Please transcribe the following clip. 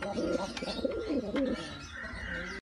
Bingo, bingo, bingo.